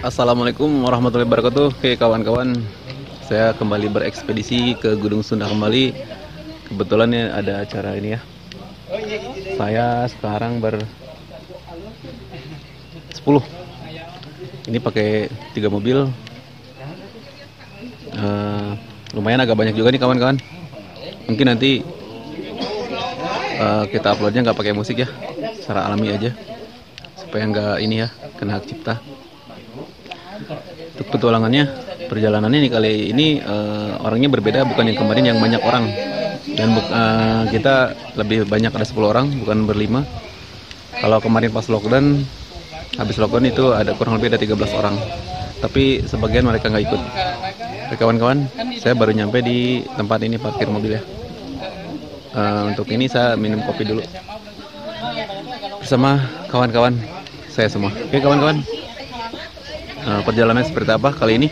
Assalamualaikum warahmatullahi wabarakatuh. Oke kawan-kawan Saya kembali berekspedisi ke Gunung Sunda kembali. Kebetulan ya ada acara ini ya. Saya sekarang ber 10 Ini pakai tiga mobil. Uh, Lumayan agak banyak juga nih kawan-kawan. Mungkin nanti uh, Kita uploadnya nggak pakai musik ya. Secara alami aja. Supaya nggak ini ya Kena hak cipta petualangannya perjalanannya nih kali ini uh, orangnya berbeda bukan yang kemarin yang banyak orang. Dan uh, kita lebih banyak ada 10 orang bukan berlima. Kalau kemarin pas lockdown habis lockdown itu ada kurang lebih ada 13 orang. Tapi sebagian mereka nggak ikut. Kawan-kawan saya baru nyampe di tempat ini parkir mobil ya. Uh, untuk ini saya minum kopi dulu. Bersama kawan-kawan saya semua. Oke kawan-kawan perjalanan seperti apa? Kali ini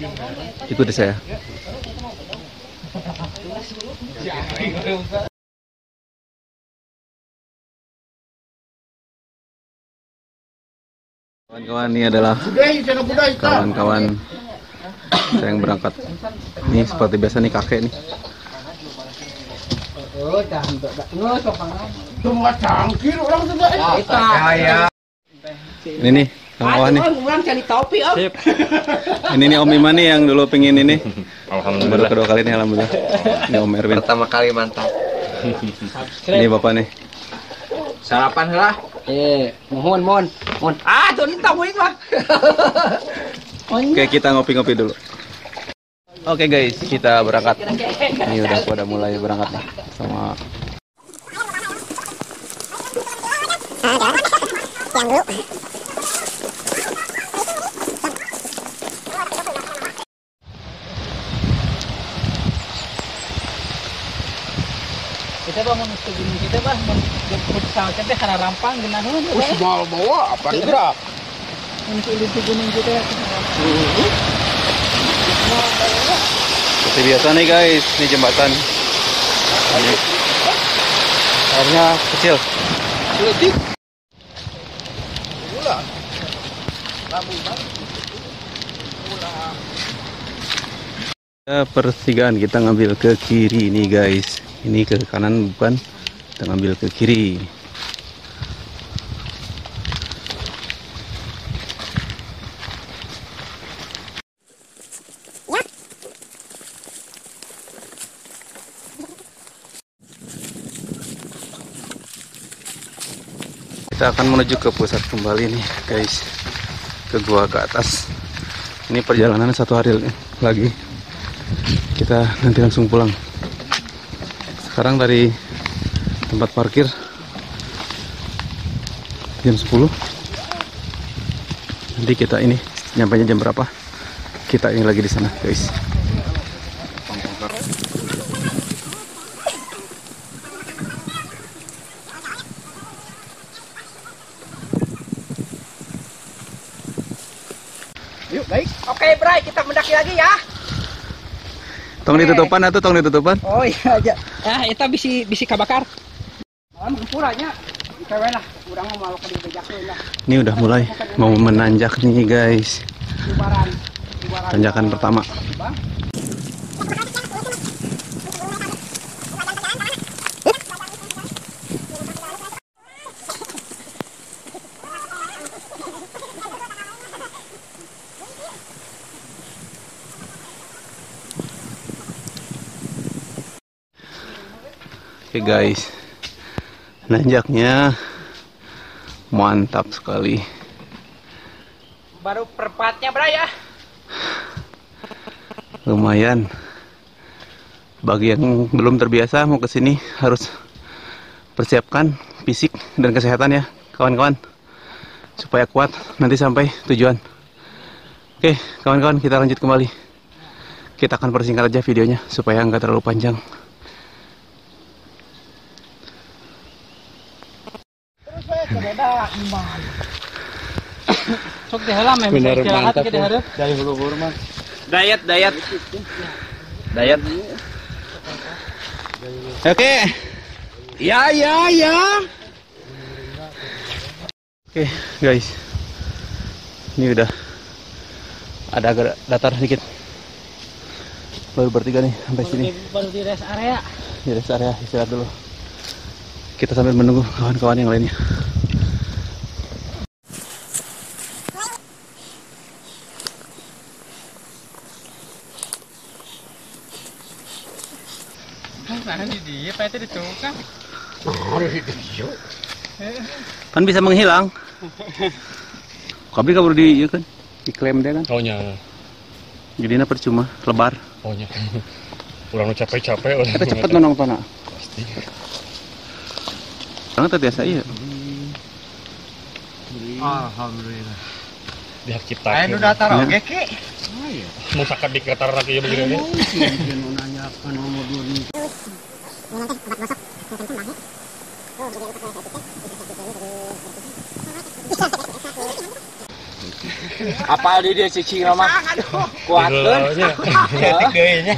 ikuti saya. Kawan-kawan ini adalah kawan-kawan saya yang berangkat. Ini seperti biasa nih kakek nih. Ini nih kawan nih. Sip. ini nih Om Iman nih yang dulu pingin ini. Baru kedua kali nih alhamdulillah. Ini Om Erwin. Pertama kali mantap. ini bapak nih. Sarapan lah. Eh, mohon, mohon, mohon. Ah, tuh ini tamu mah. Oke kita ngopi-ngopi dulu. Oke guys kita berangkat. Ini udah pada mulai berangkat nih Sama Kita kita rampang. Us bawa apa gunung. Seperti biasa nih guys Ini jembatan Ini. Airnya kecil. Kita pertigaan kita ngambil ke kiri nih guys Ini ke kanan bukan Kita ngambil ke kiri. Kita akan menuju ke pusat kembali nih guys. Ke gua ke atas. Ini perjalanan satu hari lagi. Kita nanti langsung pulang. Sekarang dari tempat parkir jam 10 nanti kita ini nyampe jam berapa kita ini lagi di sana guys Yuk, baik. Oke, Bray, kita mendaki lagi ya. tong ditutupan atau tong ditutupan Oh iya aja. Ah, eta bisi bisi kabakar. Malam puranya. Cewek lah, urang mau malu ka bejak lah. ini udah mulai mau menanjak nih guys. Tanjakan pertama. Oke guys nanjaknya mantap sekali. Baru perempatnya, Bray ya. lumayan. Bagi yang belum terbiasa mau ke sini harus persiapkan fisik dan kesehatan ya kawan-kawan. Supaya kuat nanti sampai tujuan. Oke kawan-kawan kita lanjut kembali. Kita akan persingkat aja videonya supaya nggak terlalu panjang Beda iman. Sok di heula meh Bener, mantap, ke di ya. Dari hulu-hulu mah. diet diet diet oke Ya, ya, ya. Oke guys, ini udah ada agak datar sedikit. Baru bertiga nih sampai sini. Baru di rest area. Di rest area istirahat dulu. Kita sambil menunggu kawan-kawan yang lainnya. Nah, dia PT ditukar. Kan bisa menghilang. Kabel kabur di iya kan? Diklaim dia kan. Oh nya, Jadi na percuma, lebar. oh nya. Ulang capek-capek. Kita cepet nonton nak. Pasti. Karena terbiasa iya. Alhamdulillah. Dia kita. Ayo udah taruh Ya. Apa di dia cicing mah? Geunya.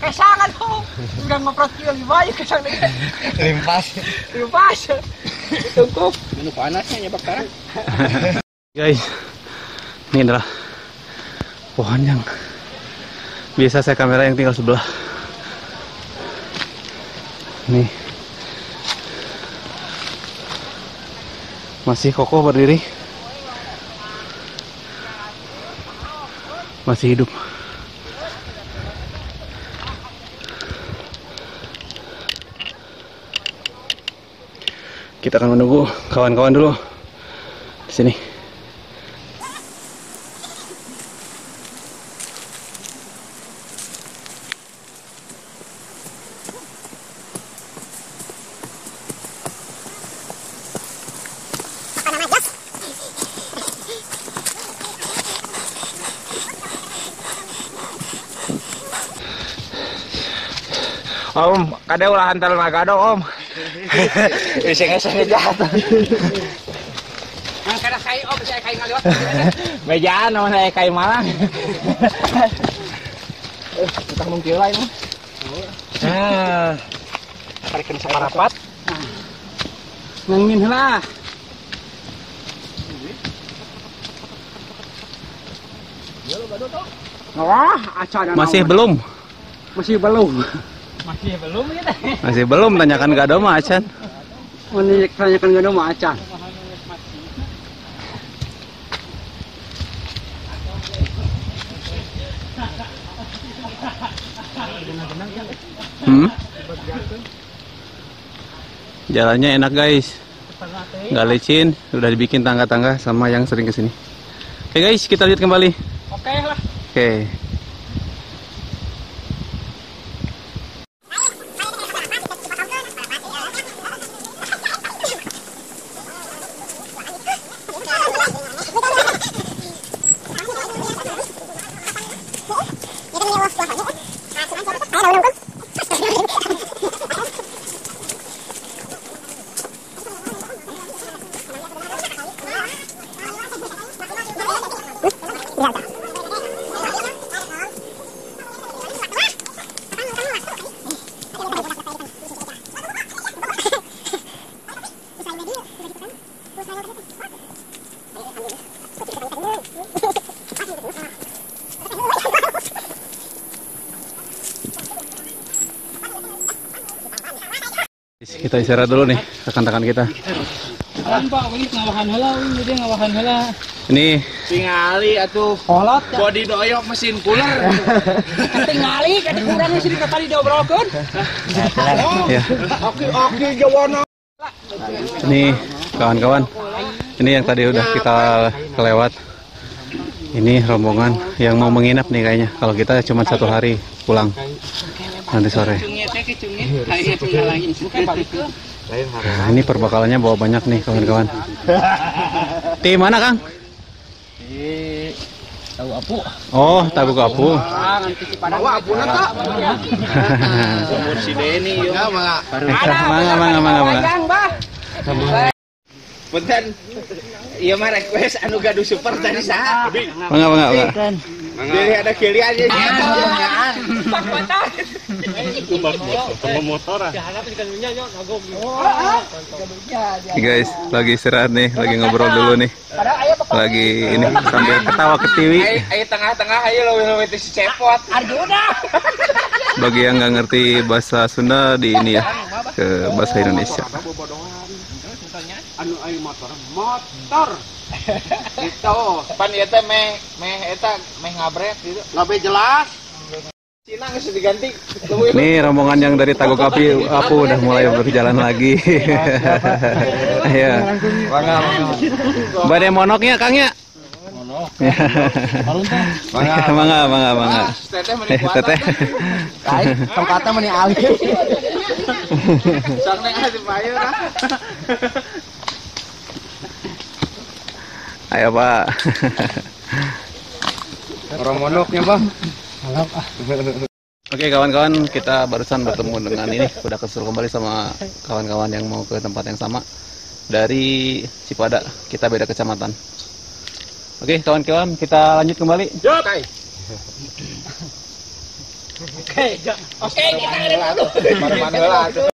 Kesangan ho. Udah ngoprot kieu gimana kesang deh. Limpas. Lupas. Tungkuk. Menu panasnya nyebak sekarang. Guys, ini adalah pohon yang biasa saya kamera yang tinggal sebelah. Nih. Masih kokoh berdiri. Masih hidup. Kita akan menunggu kawan-kawan dulu di sini. Om, kada ulah antar nagado om. Iseng-iseng jahat. Ang kada kayo oh bisa kayo ngaliwat. Mejaan naman saya kayak malang. Eh, kita mungkin lain mah. Ah, Tarik sa parapat. Ngangin lah. Wah, acan Masih belum? masih belum. Masih belum ya Masih belum tanyakan Gado mah Acan. Menik tanyakan gak mah acan. Hmm? Jalannya enak guys. Nggak licin, udah dibikin tangga-tangga sama yang sering ke sini. Oke guys, kita lihat kembali. Oke lah. Oke. Kita istirahat dulu nih, rekan-rekan kita. Alam pak, wih ngawahan heula, wih dia ngawahan heula. Ini tingali atuh Kolot ya. body doyok mesin cooler. Tingali kan kurang sih tadi diobrolkeun. ya, Oke-oke jawana. ini kawan-kawan. Ini yang tadi udah kita kelewat. Ini rombongan yang mau menginap nih kayaknya. Kalau kita cuma satu hari pulang nanti sore. Nah, ini perbakalannya bawa banyak nih kawan-kawan. Tim mana Kang? Tahu apu. Oh. Ah, si padang. Bawa? Umur si yuk. Ya, mangga. Mangga, mangga, mangga. Punten. Iya mah request anu gaduh super tadi saha? Mangga, mangga, mangga. Jadi ada kiliannya. Pak Mata. Itu bak motor, sama motor ah. Guys, lagi istirahat nih, lagi ngobrol dulu nih. Lagi ini sambil ketawa ke TV. Ayo, ayo tengah-tengah ayo lo lo itu si cepot. Arjuna. Bagi yang nggak ngerti bahasa Sunda di ini ya ke bahasa Indonesia. Ayo motor. Motor. Gitu. Pan ieu teh meh meh eta meh ngabret gitu. Ngabe jelas. Cina geus diganti. Nih rombongan yang dari Tagok Api Apu udah mulai berjalan lagi. ya. Badai monoknya Kang ya? Monok. mangga, mangga, mangga. Teteh Eh, meni kuatan. teteh. Kai, tempatnya meni alih. Sok neng asup ayo lah. Ayo Pak. Orang monoknya, Bang. Oke kawan-kawan, kita barusan bertemu dengan ini, udah kesuruh kembali sama kawan-kawan yang mau ke tempat yang sama dari Cipada. Kita beda kecamatan. Oke kawan-kawan, kita lanjut kembali. Oke. Oke, oke kita ada dulu.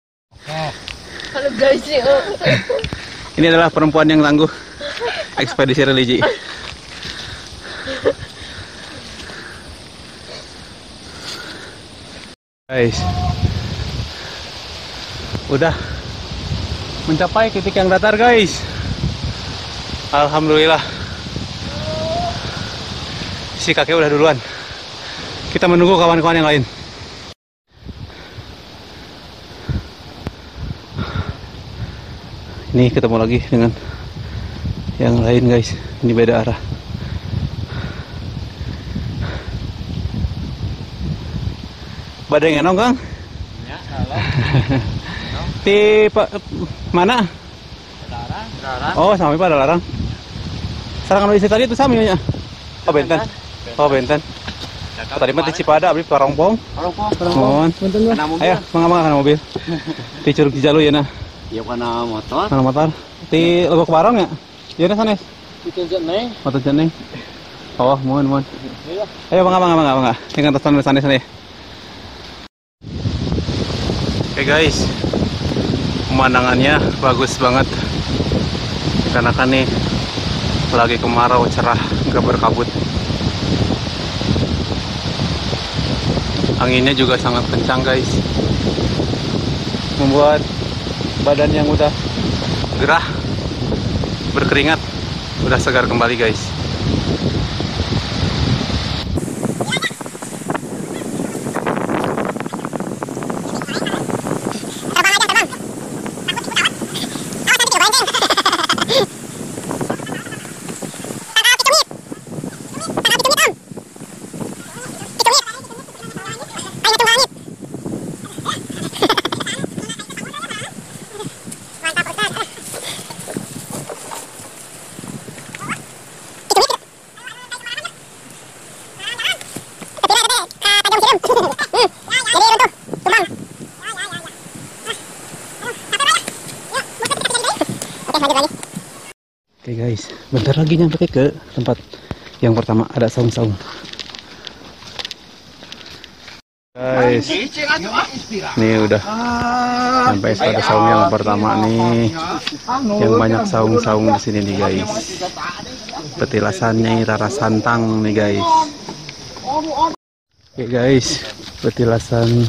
Halo guys. Ini adalah perempuan yang tangguh, ekspedisi religi. Guys, udah mencapai titik yang datar guys. Alhamdulillah. Si kakek udah duluan. Kita menunggu kawan-kawan yang lain. Ini ketemu lagi dengan yang lain guys. Ini beda arah. Badai ngenong kang? Di pa, mana? Oh, sami pada larang. Serangan isi tadi itu sami nya. Oh, benten. Oh, benten. Tadi mah di Cipada beli parongpong. Mohon. Ayo, mangga mangga kana mobil. Di Curug Cijalu ya nah. Ya kana motor. Mana motor? Di Lubuk Barong ya? Ya na sana. Ditunjuk neng. Motor jeneng. Oh, mohon mohon. Ayo mangga mangga mangga mangga. Yang atas sana sana sana. Oke guys. Pemandangannya bagus banget. Karena kan nih lagi kemarau cerah, nggak berkabut. Anginnya juga sangat kencang guys. Membuat badan yang udah gerah berkeringat. Udah segar kembali guys Oke guys, bentar lagi nyampe ke tempat yang pertama ada saung-saung. Guys, nih udah sampai pada saung yang pertama nih, yang banyak saung-saung di sini nih guys. Petilasannya rara santang nih guys. Oke guys, petilasan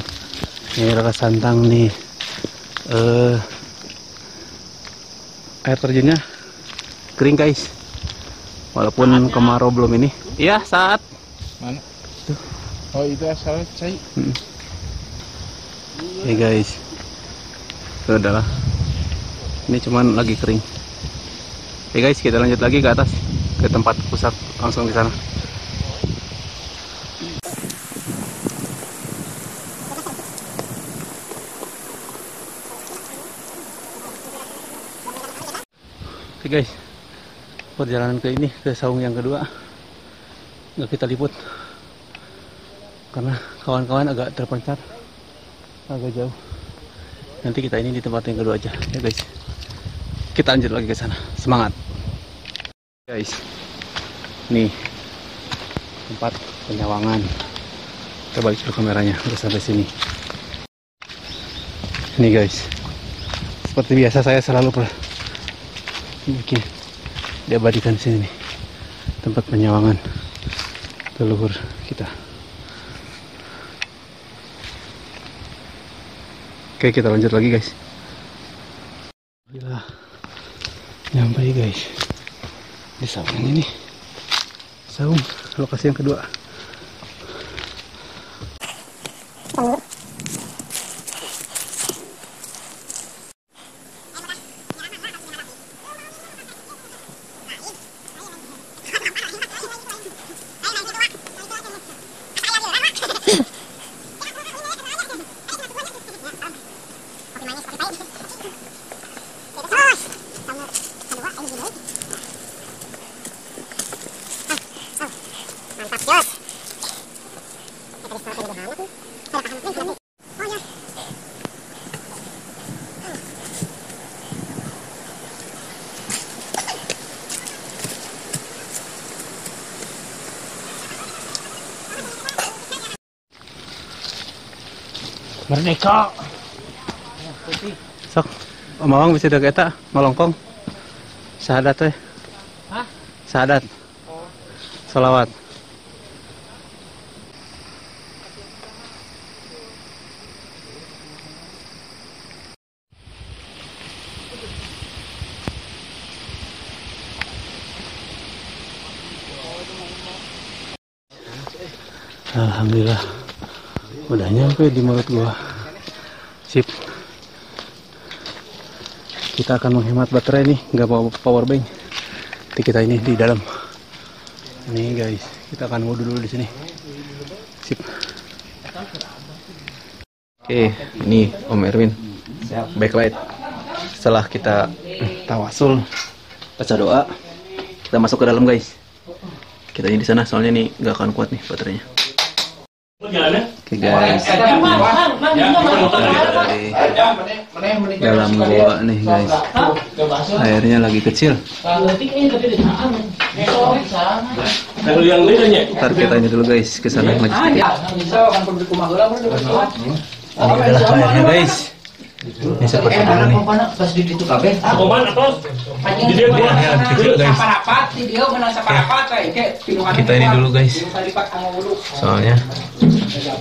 ini rara santang nih. Eh, air terjunnya kering guys walaupun kemarau belum ini. Iya saat. Oh itu asal cai. Oke guys. Itu adalah ini cuman lagi kering. Oke guys kita lanjut lagi ke atas. Ke tempat pusat langsung di sana. Oke guys perjalanan ke ini ke saung yang kedua. Nggak kita liput. Karena kawan-kawan agak terpencar. Agak jauh. Nanti kita ini di tempat yang kedua aja ya guys. Kita lanjut lagi ke sana. Semangat. Guys nih. Tempat penyawangan. Kita balik kameranya udah sampai sini. Ini guys, seperti biasa saya selalu bikin diabadikan sini nih, tempat penyawangan leluhur kita. Oke kita lanjut lagi guys. Alhamdulillah. Nyampe guys. Di saung ini saung lokasi yang kedua Merdeka. sok omong bisa ada kita ngelongkong syahadat teh Hah? syahadat. Salawat. Alhamdulillah. Udah nyampe di mulut gua sip kita akan menghemat baterai nih nggak bawa power bank Nanti kita ini di dalam ini guys kita akan wudhu dulu di sini sip Oke, ini Om Erwin. Backlight. Setelah kita tawasul, baca doa, kita masuk ke dalam guys. Kita ini di sana soalnya nih nggak akan kuat nih baterainya. Oke guys, dari dalam gua nih guys. Airnya lagi kecil. Ntar kita ini dulu guys ke sana lagi sedikit. Kan ini adalah airnya guys ini seperti dulu nih Koman atos. Di lebih kecil guys Saparapat, di dia menang saparapat, kayak kayak pinuhan Kita ini dulu, guys. Lipat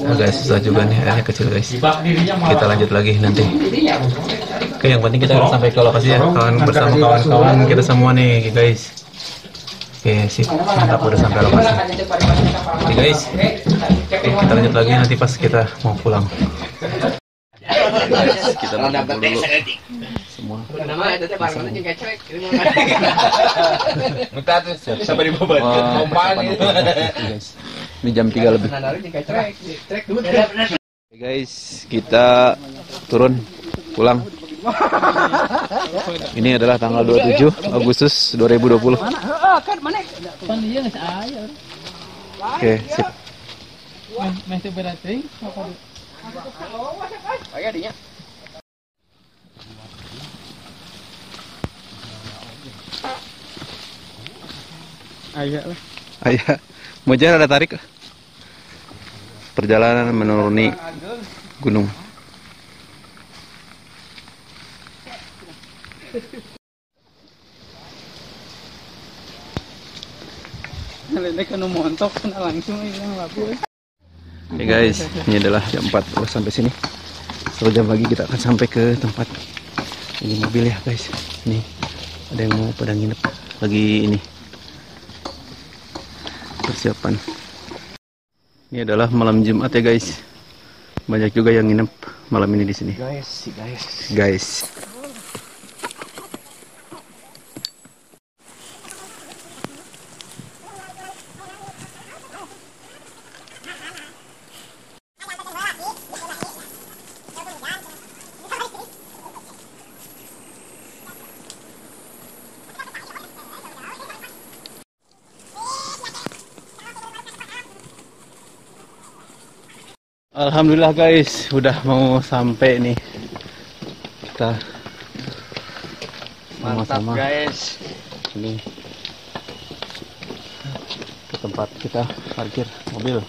agak susah juga nih airnya kecil guys. Kita lanjut lagi nanti. Oke, yang penting kita sampai ke lokasi ya, kawan bersama kawan-kawan kita semua nih, guys. Oke, sip. Mantap udah sampai lokasi. Oke, guys. Kita lanjut lagi nanti pas kita mau pulang. Kita mau dulu semua. Minta tuh sampai di bawah. Oke, guys. Ini jam 3 lebih. Oke, guys, kita turun pulang. Ini adalah tanggal 27 Agustus 2020. Mana? Heeh, kan mana? Oke, sip. Ayo dinya. agak lah Ayah, Mojar ada tarik. Perjalanan menuruni gunung. Lele kan montok kena langsung yang labu. Oke guys, ini adalah jam 4 Kalau sampai sini. Satu jam lagi kita akan sampai ke tempat ini mobil ya guys. Nih, ada yang mau pada nginep lagi ini. Persiapan. Ini adalah malam Jumat ya guys. Banyak juga yang nginep malam ini di sini. guys guys Guys. Alhamdulillah guys, udah mau sampai nih. Kita sama-sama guys. ini ke tempat kita parkir mobil.